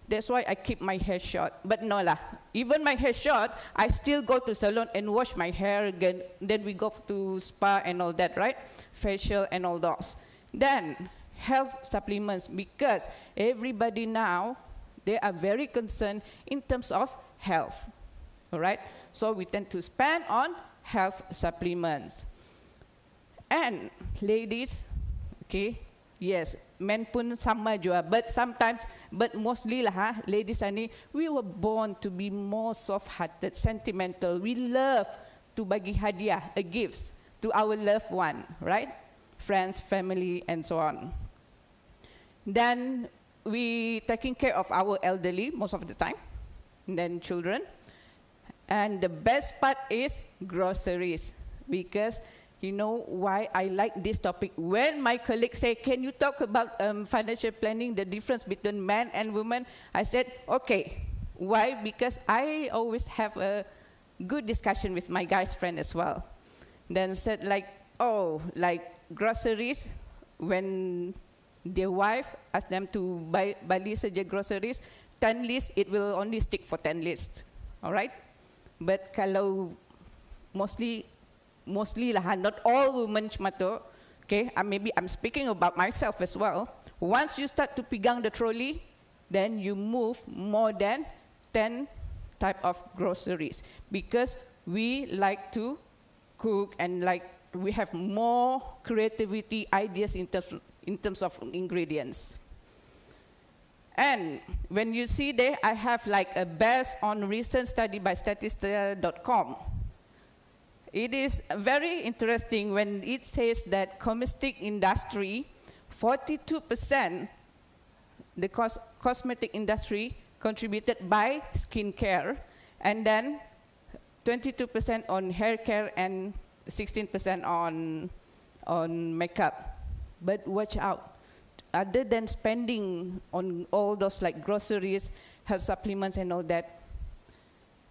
That's why I keep my hair short. But no lah, even my hair short, I still go to salon and wash my hair again. Then we go to spa and all that, right? Facial and all those. Then health supplements because everybody now they are very concerned in terms of health. All right? So we tend to spend on health supplements. And ladies, okay, yes, men pun sama juga, but sometimes, but mostly lah, ha, ladies ani, we were born to be more soft-hearted, sentimental. We love to bagi hadiah, a gifts to our loved one, right? Friends, family, and so on. Then we taking care of our elderly most of the time, and then children. And the best part is groceries, because you know why I like this topic. When my colleagues say, can you talk about um, financial planning, the difference between men and women? I said, okay. Why? Because I always have a good discussion with my guys friend as well. Then said like, oh, like groceries, when their wife ask them to buy, beli saja groceries, 10 list, it will only stick for 10 list. All right? But kalau mostly, mostly lah, not all women cuma tu, okay, uh, maybe I'm speaking about myself as well. Once you start to pegang the trolley, then you move more than 10 type of groceries because we like to cook and like we have more creativity ideas in terms in terms of ingredients. And when you see there, I have like a based on recent study by Statista.com. It is very interesting when it says that cosmetic industry, 42% the cos cosmetic industry contributed by skincare, and then 22% on hair care and 16% on, on makeup. But watch out. Other than spending on all those like groceries, health supplements and all that,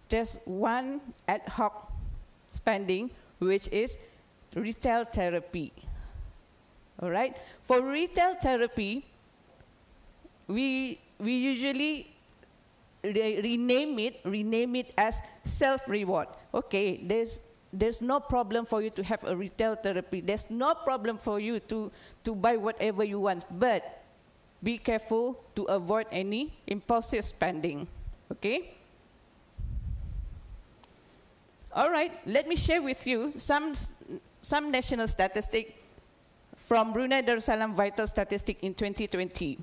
there's one ad hoc spending, which is retail therapy. All right? For retail therapy, we, we usually re rename it, rename it as self-reward. Okay, there's there's no problem for you to have a retail therapy. There's no problem for you to, to buy whatever you want. But be careful to avoid any impulsive spending. Okay? All right, let me share with you some, some national statistic from Brunei Darussalam Vital Statistic in 2020.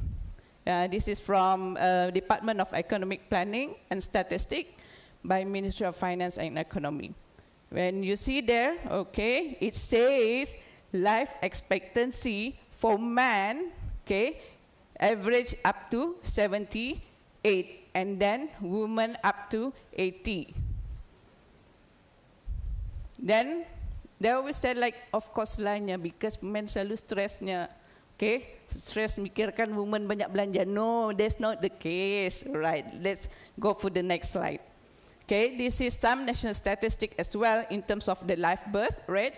Uh, this is from uh, Department of Economic Planning and Statistics by Ministry of Finance and Economy. When you see there, okay, it says life expectancy for man, okay, average up to 78, and then women up to 80. Then they always said like, of course lainnya because men selalu stresnya. Okay, stress mikirkan woman banyak belanja. No, that's not the case. Right, let's go for the next slide. Okay, this is some national statistic as well in terms of the live birth rate.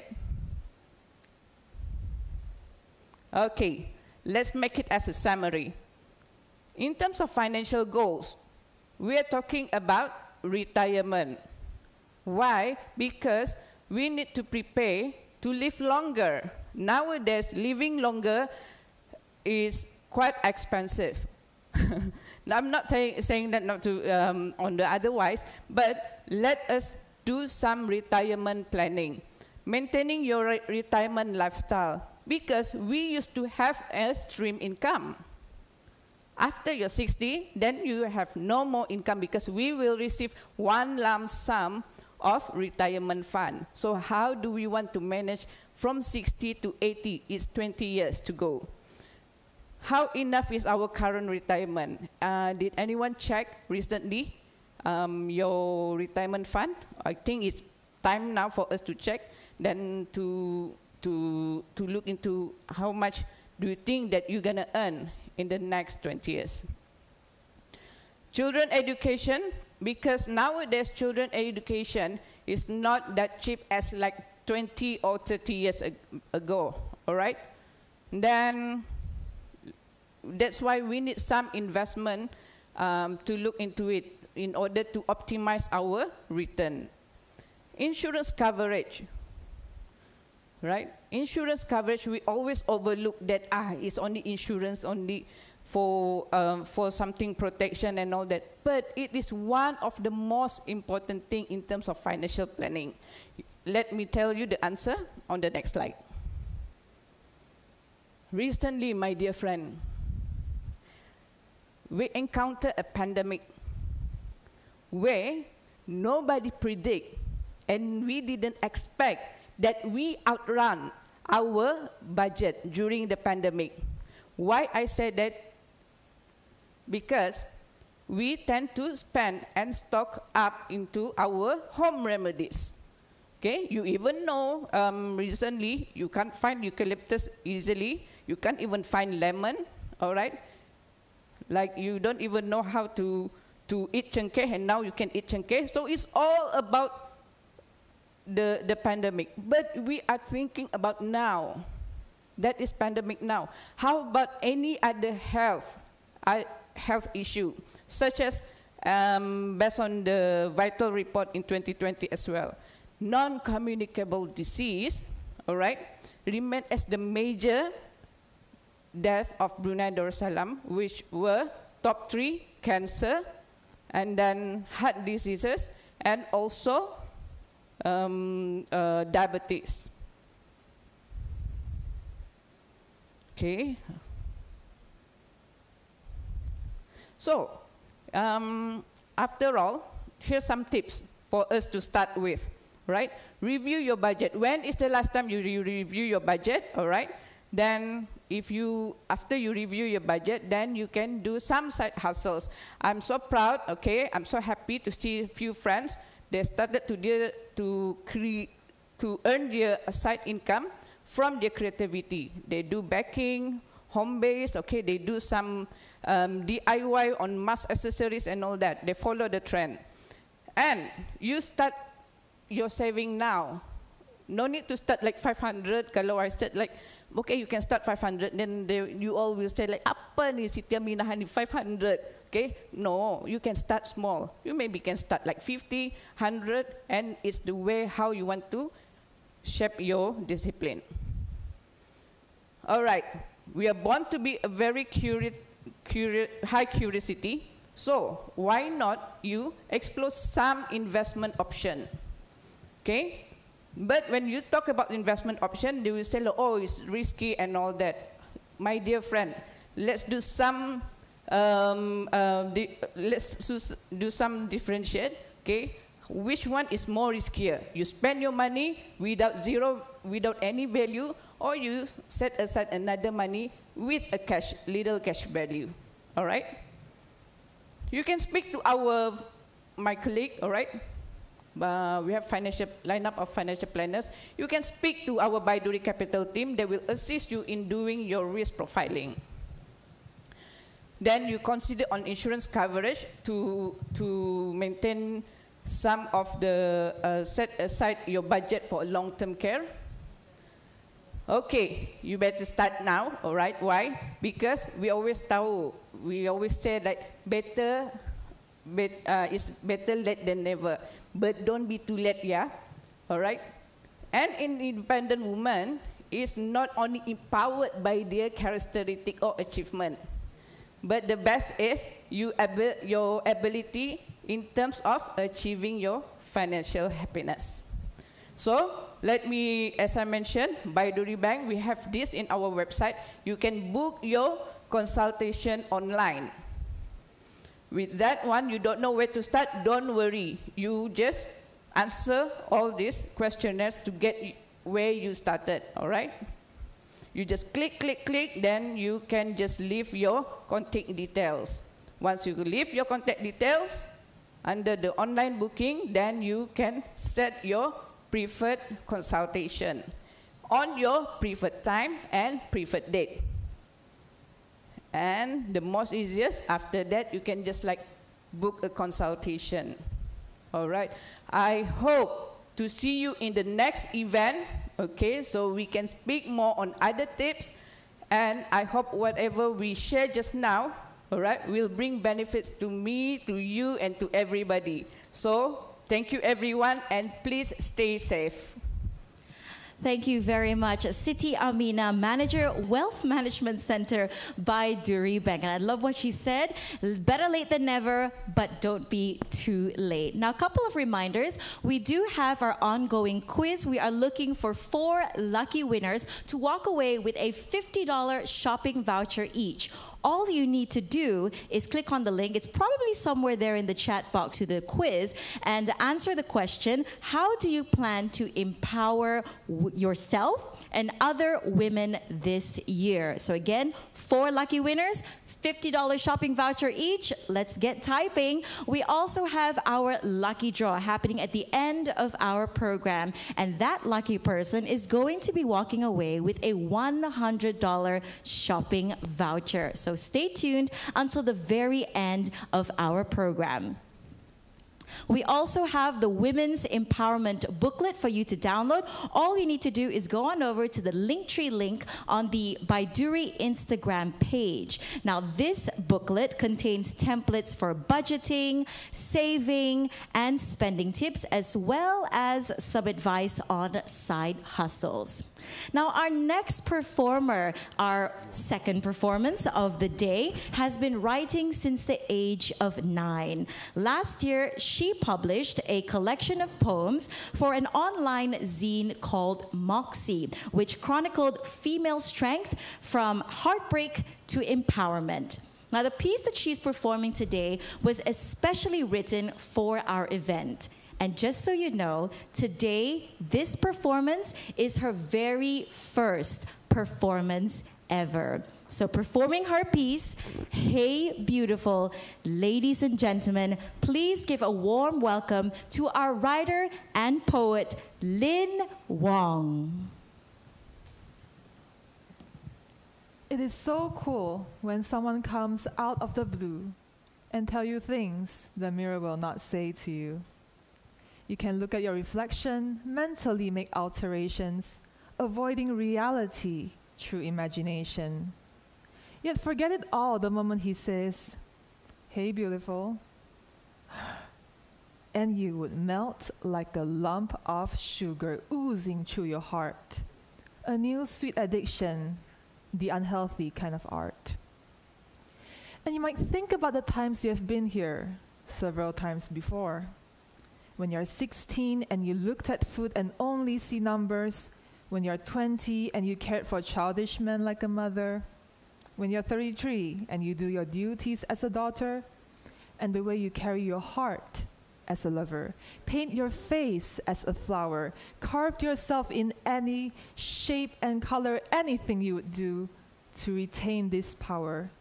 Okay, let's make it as a summary. In terms of financial goals, we are talking about retirement. Why? Because we need to prepare to live longer. Nowadays, living longer is quite expensive. I'm not saying that not to um, on the otherwise, but let us do some retirement planning, maintaining your re retirement lifestyle because we used to have a stream income. After you're 60, then you have no more income because we will receive one lump sum of retirement fund. So how do we want to manage from 60 to 80? It's 20 years to go. How enough is our current retirement? Uh, did anyone check recently um, your retirement fund? I think it's time now for us to check, then to, to, to look into how much do you think that you're going to earn in the next 20 years. Children education, because nowadays children education is not that cheap as like 20 or 30 years ago, all right? Then that's why we need some investment um, to look into it in order to optimize our return. Insurance coverage, right? Insurance coverage, we always overlook that, ah, it's only insurance only for, um, for something protection and all that. But it is one of the most important thing in terms of financial planning. Let me tell you the answer on the next slide. Recently, my dear friend, we encountered a pandemic where nobody predict and we didn't expect that we outrun our budget during the pandemic. Why I said that? Because we tend to spend and stock up into our home remedies. Okay, you even know um, recently you can't find eucalyptus easily. You can't even find lemon. All right, like you don't even know how to, to eat cengkeh and now you can eat cengkeh. So it's all about the, the pandemic. But we are thinking about now. That is pandemic now. How about any other health, uh, health issue, such as um, based on the vital report in 2020 as well. Non-communicable disease, all right, remain as the major death of Brunei Darussalam, which were top three, cancer, and then heart diseases, and also um, uh, diabetes. Okay. So, um, after all, here's some tips for us to start with, right? Review your budget. When is the last time you re review your budget, all right? Then if you, after you review your budget, then you can do some side hustles. I'm so proud, okay, I'm so happy to see a few friends, they started to, do, to, create, to earn their side income from their creativity. They do baking, home base, okay, they do some um, DIY on mask accessories and all that. They follow the trend. And you start your saving now. No need to start like 500 kalau I start like okay, you can start 500, then they, you all will say like, apa ni Siti Aminah ni 500? Okay, no, you can start small. You maybe can start like 50, 100, and it's the way how you want to shape your discipline. All right, we are born to be a very curi curi high curiosity. So why not you explore some investment option? Okay, but when you talk about investment option, they will say, oh, it's risky and all that. My dear friend, let's do some, um, uh, let's do some differentiate, okay? which one is more riskier? You spend your money without zero, without any value, or you set aside another money with a cash, little cash value. All right? You can speak to our, my colleague, all right? Uh, we have financial lineup of financial planners. You can speak to our Baiduri Capital team. They will assist you in doing your risk profiling. Then you consider on insurance coverage to, to maintain some of the, uh, set aside your budget for long-term care. Okay, you better start now, all right? Why? Because we always tahu, we always say that better, bet, uh, is better late than never. But don't be too late, yeah? All right? An independent woman is not only empowered by their characteristic or achievement, but the best is you abi your ability in terms of achieving your financial happiness. So let me, as I mentioned, by Baiduri Bank, we have this in our website. You can book your consultation online. With that one, you don't know where to start, don't worry. You just answer all these questionnaires to get where you started, all right? You just click, click, click, then you can just leave your contact details. Once you leave your contact details under the online booking, then you can set your preferred consultation on your preferred time and preferred date. And the most easiest, after that, you can just like book a consultation. All right. I hope to see you in the next event Okay, so we can speak more on other tips, and I hope whatever we share just now, all right, will bring benefits to me, to you, and to everybody. So thank you, everyone, and please stay safe. Thank you very much. Siti Aminah, Manager, Wealth Management Center Baiduri Bank. And I love what she said. Better late than never, but don't be too late. Now, a couple of reminders. We do have our ongoing quiz. We are looking for four lucky winners to walk away with a $50 shopping voucher each all you need to do is click on the link. It's probably somewhere there in the chat box to the quiz and answer the question How do you plan to empower yourself and other women this year? So, again, four lucky winners. $50 shopping voucher each. Let's get typing. We also have our lucky draw happening at the end of our program. And that lucky person is going to be walking away with a $100 shopping voucher. So stay tuned until the very end of our program. We also have the Women's Empowerment booklet for you to download. All you need to do is go on over to the Linktree link on the Baiduri Instagram page. Now, this booklet contains templates for budgeting, saving, and spending tips, as well as some advice on side hustles. Now, our next performer, our second performance of the day, has been writing since the age of nine. Last year, she published a collection of poems for an online zine called Moxie, which chronicled female strength from heartbreak to empowerment. Now, the piece that she's performing today was especially written for our event. And just so you know, today, this performance is her very first performance ever. So, performing her piece, Hey Beautiful, ladies and gentlemen, please give a warm welcome to our writer and poet, Lynn Wong. It is so cool when someone comes out of the blue and tell you things the mirror will not say to you. You can look at your reflection, mentally make alterations, avoiding reality through imagination. Yet forget it all the moment he says, Hey, beautiful. And you would melt like a lump of sugar oozing through your heart. A new sweet addiction, the unhealthy kind of art. And you might think about the times you have been here several times before when you're 16 and you looked at food and only see numbers, when you're 20 and you cared for childish men like a mother, when you're 33 and you do your duties as a daughter, and the way you carry your heart as a lover. Paint your face as a flower. Carve yourself in any shape and color, anything you would do to retain this power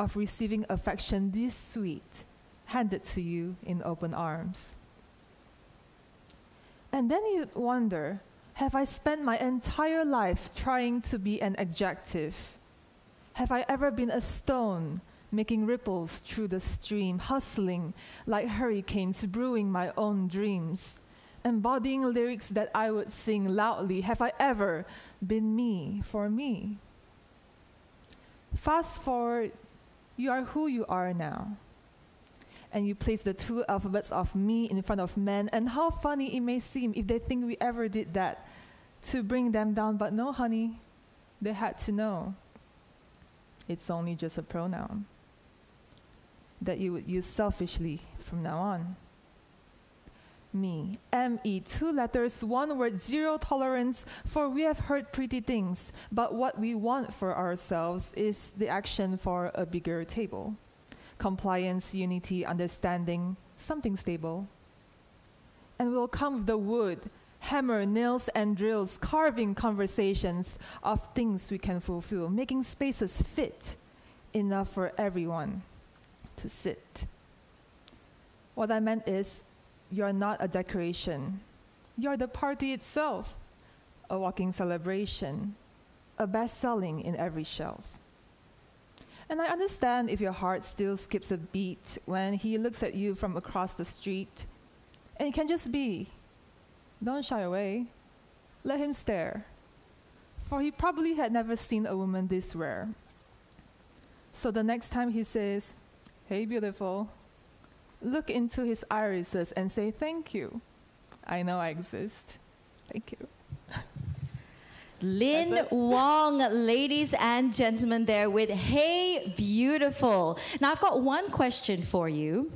of receiving affection this sweet, handed to you in open arms. And then you'd wonder have I spent my entire life trying to be an adjective? Have I ever been a stone making ripples through the stream, hustling like hurricanes, brewing my own dreams, embodying lyrics that I would sing loudly? Have I ever been me for me? Fast forward, you are who you are now. And you place the two alphabets of me in front of men, and how funny it may seem if they think we ever did that to bring them down. But no, honey, they had to know it's only just a pronoun that you would use selfishly from now on. Me, M E, two letters, one word, zero tolerance, for we have heard pretty things, but what we want for ourselves is the action for a bigger table. Compliance, unity, understanding, something stable. And we'll come with the wood, hammer, nails, and drills, carving conversations of things we can fulfill, making spaces fit enough for everyone to sit. What I meant is, you're not a decoration. You're the party itself, a walking celebration, a best selling in every shelf. And I understand if your heart still skips a beat when he looks at you from across the street. And it can just be. Don't shy away. Let him stare. For he probably had never seen a woman this rare. So the next time he says, Hey, beautiful, look into his irises and say, Thank you. I know I exist. Thank you. Lynn Wong, ladies and gentlemen, there with Hey Beautiful. Now, I've got one question for you.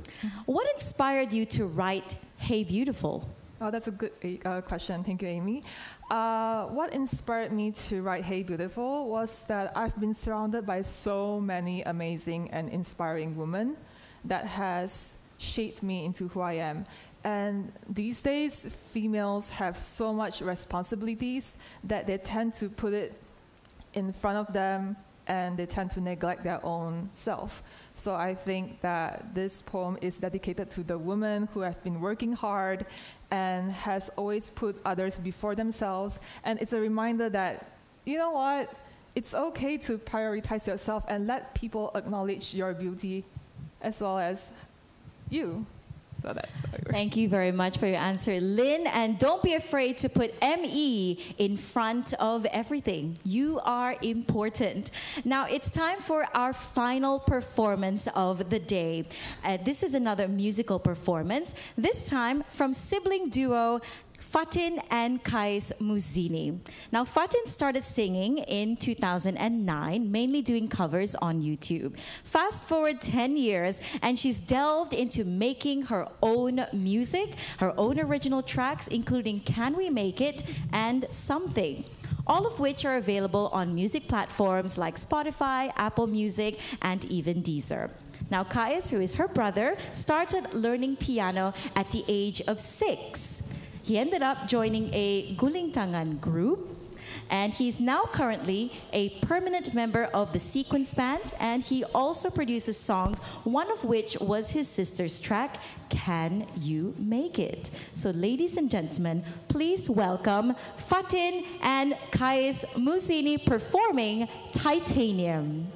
What inspired you to write Hey Beautiful? Oh, that's a good uh, question. Thank you, Amy. Uh, what inspired me to write Hey Beautiful was that I've been surrounded by so many amazing and inspiring women that has shaped me into who I am. And these days, females have so much responsibilities that they tend to put it in front of them and they tend to neglect their own self. So I think that this poem is dedicated to the women who have been working hard and has always put others before themselves. And it's a reminder that, you know what, it's okay to prioritize yourself and let people acknowledge your beauty as well as you. So that's Thank you very much for your answer, Lynn. And don't be afraid to put ME in front of everything. You are important. Now it's time for our final performance of the day. Uh, this is another musical performance, this time from sibling duo Fatin and Khais Muzini. Now, Fatin started singing in 2009, mainly doing covers on YouTube. Fast forward 10 years, and she's delved into making her own music, her own original tracks, including Can We Make It and Something all of which are available on music platforms like Spotify, Apple Music, and even Deezer. Now, Khais, who is her brother, started learning piano at the age of six. He ended up joining a Gulingtangan group, and he's now currently a permanent member of the Sequence Band, and he also produces songs, one of which was his sister's track, Can You Make It? So, ladies and gentlemen, please welcome Fatin and Khais Muzini performing Titanium.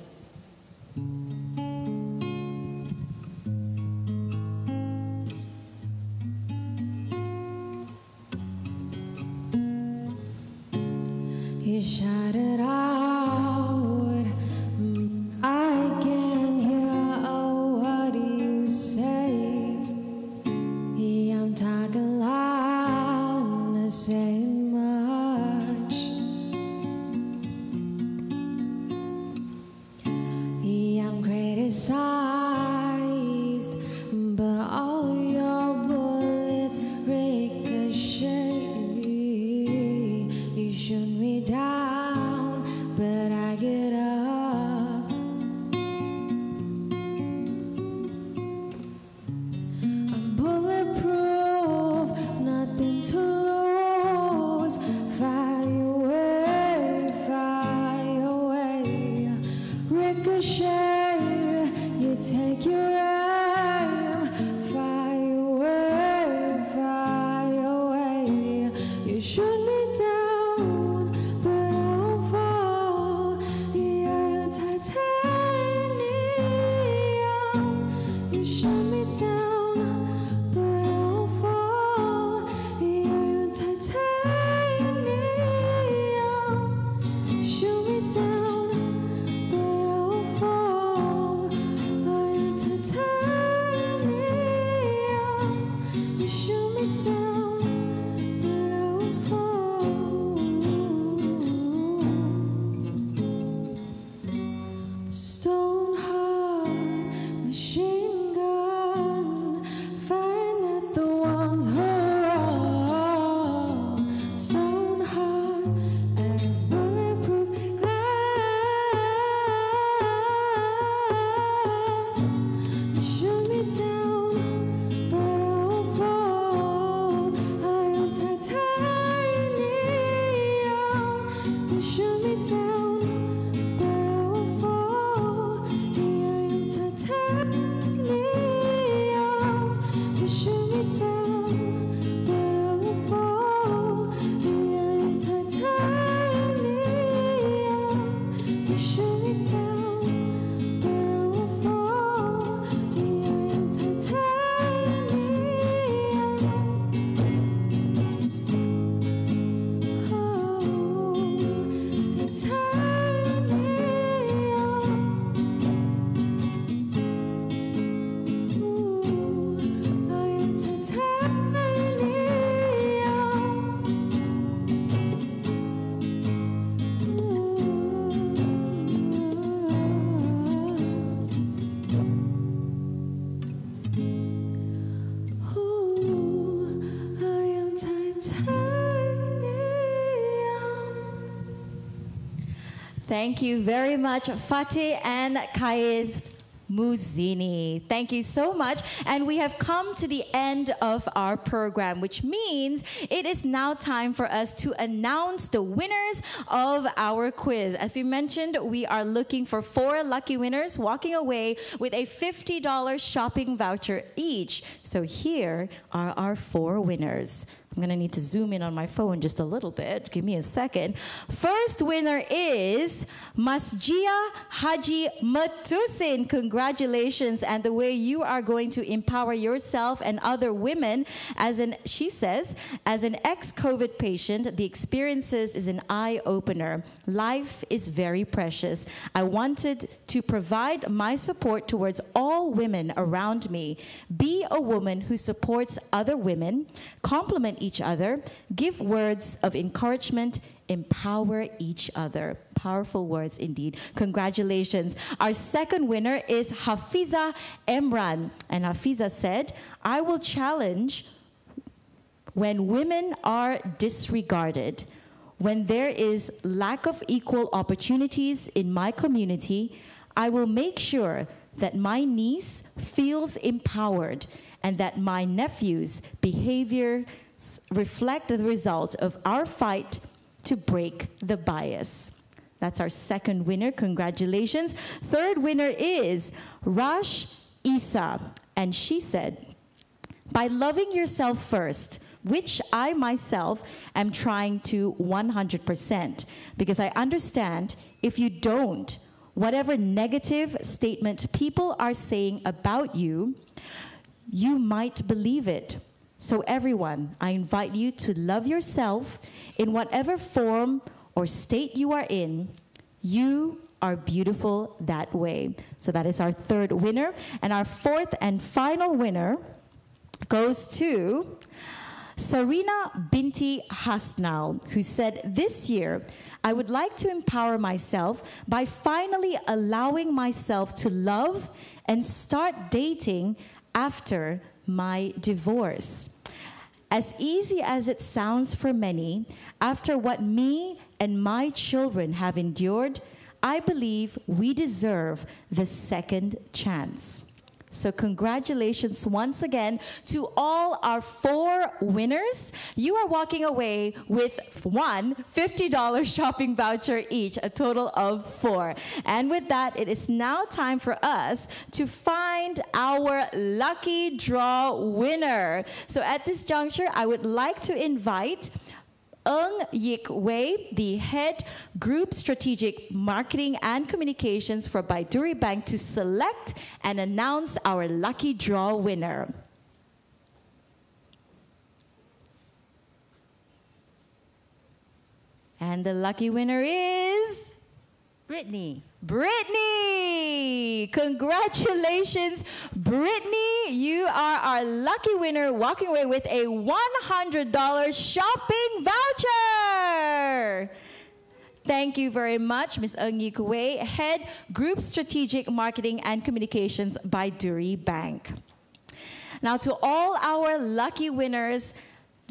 Thank you very much, Fatin and Khais Muzini. Thank you so much. And we have come to the end of our program, which means it is now time for us to announce the winners of our quiz. As we mentioned, we are looking for four lucky winners walking away with a $50 shopping voucher each. So here are our four winners. I'm going to need to zoom in on my phone just a little bit. Give me a second. First winner is Masjia Haji Matusin. Congratulations. And the way you are going to empower yourself and other women, as an, she says, as an ex COVID patient, the experiences is an eye opener. Life is very precious. I wanted to provide my support towards all women around me. Be a woman who supports other women, compliment each other, give words of encouragement, empower each other. Powerful words indeed. Congratulations. Our second winner is Hafiza Emran. And Hafiza said, I will challenge when women are disregarded, when there is lack of equal opportunities in my community, I will make sure that my niece feels empowered and that my nephew's behavior reflect the result of our fight to break the bias. That's our second winner. Congratulations. Third winner is Rash Isa. And she said, by loving yourself first, which I myself am trying to 100%, because I understand if you don't, whatever negative statement people are saying about you, you might believe it. So, everyone, I invite you to love yourself in whatever form or state you are in. You are beautiful that way. So, that is our third winner. And our fourth and final winner goes to Sarina Binti Hasnal, who said, This year, I would like to empower myself by finally allowing myself to love and start dating after my divorce. As easy as it sounds for many, after what me and my children have endured, I believe we deserve the second chance. So, congratulations once again to all our four winners. You are walking away with one $50 shopping voucher each, a total of four. And with that, it is now time for us to find our lucky draw winner. So, at this juncture, I would like to invite Ung Yik Wei, the head group strategic marketing and communications for Baiduri Bank, to select and announce our lucky draw winner. And the lucky winner is Brittany. Brittany! Congratulations, Brittany! You are our lucky winner walking away with a $100 shopping voucher! Thank you very much, Ms. Ung Yik Wei, Head Group Strategic Marketing and Communications Baiduri Bank. Now, to all our lucky winners,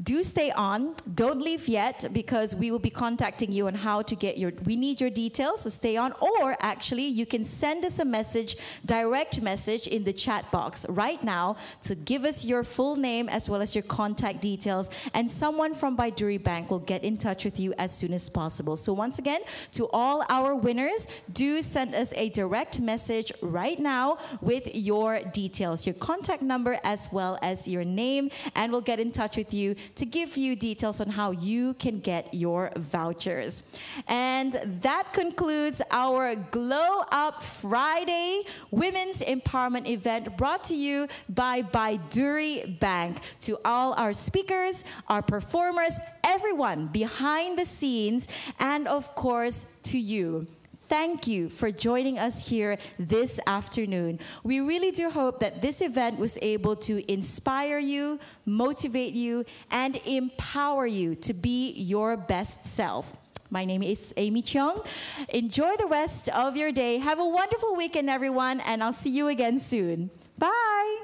do stay on. Don't leave yet because we will be contacting you on how to get your. We need your details, so stay on. Or actually, you can send us a message, direct message in the chat box right now to give us your full name as well as your contact details, and someone from Baiduri Bank will get in touch with you as soon as possible. So once again, to all our winners, do send us a direct message right now with your details, your contact number as well as your name, and we'll get in touch with you to give you details on how you can get your vouchers. And that concludes our Glow Up Friday Women's Empowerment event brought to you by Baiduri Bank. To all our speakers, our performers, everyone behind the scenes, and of course, to you. Thank you for joining us here this afternoon. We really do hope that this event was able to inspire you, motivate you, and empower you to be your best self. My name is Amy Cheong. Enjoy the rest of your day. Have a wonderful weekend, everyone, and I'll see you again soon. Bye.